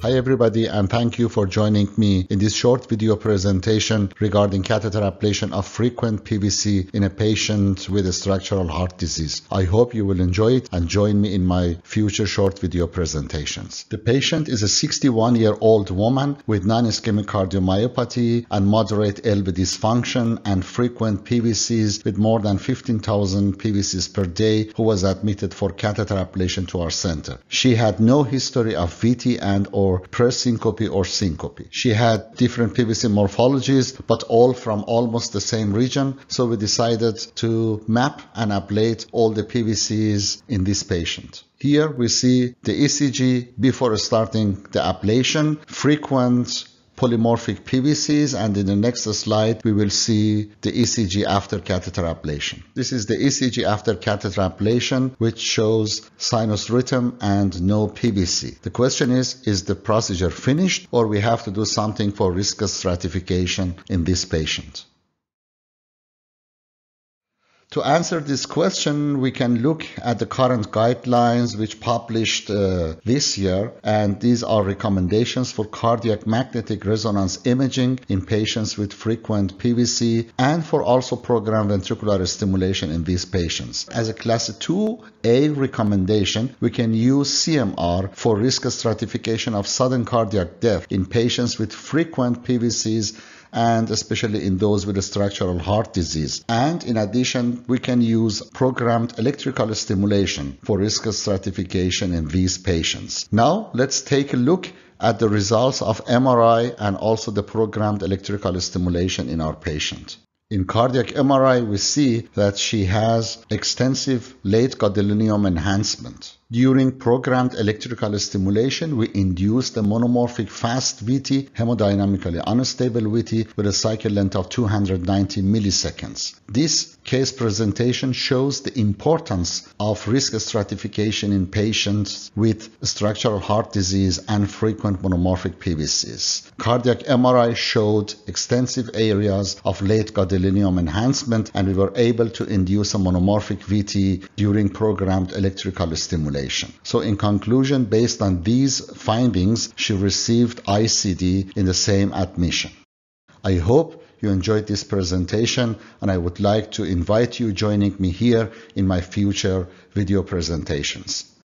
Hi everybody and thank you for joining me in this short video presentation regarding catheter ablation of frequent PVC in a patient with a structural heart disease. I hope you will enjoy it and join me in my future short video presentations. The patient is a 61 year old woman with non-ischemic cardiomyopathy and moderate LV dysfunction and frequent PVCs with more than 15,000 PVCs per day who was admitted for catheter ablation to our center. She had no history of VT and or or presyncope or syncope. She had different PVC morphologies, but all from almost the same region. So we decided to map and ablate all the PVCs in this patient. Here we see the ECG before starting the ablation, frequent polymorphic PVCs and in the next slide we will see the ECG after catheter ablation. This is the ECG after catheter ablation which shows sinus rhythm and no PVC. The question is, is the procedure finished or we have to do something for risk stratification in this patient? To answer this question, we can look at the current guidelines which published uh, this year, and these are recommendations for cardiac magnetic resonance imaging in patients with frequent PVC and for also programmed ventricular stimulation in these patients. As a class 2A recommendation, we can use CMR for risk stratification of sudden cardiac death in patients with frequent PVCs and especially in those with a structural heart disease. And in addition, we can use programmed electrical stimulation for risk stratification in these patients. Now, let's take a look at the results of MRI and also the programmed electrical stimulation in our patient. In cardiac MRI, we see that she has extensive late gadolinium enhancement. During programmed electrical stimulation, we induced a monomorphic fast VT, hemodynamically unstable VT with a cycle length of 290 milliseconds. This case presentation shows the importance of risk stratification in patients with structural heart disease and frequent monomorphic PVCs. Cardiac MRI showed extensive areas of late gadolinium enhancement and we were able to induce a monomorphic VT during programmed electrical stimulation. So in conclusion, based on these findings, she received ICD in the same admission. I hope you enjoyed this presentation and I would like to invite you joining me here in my future video presentations.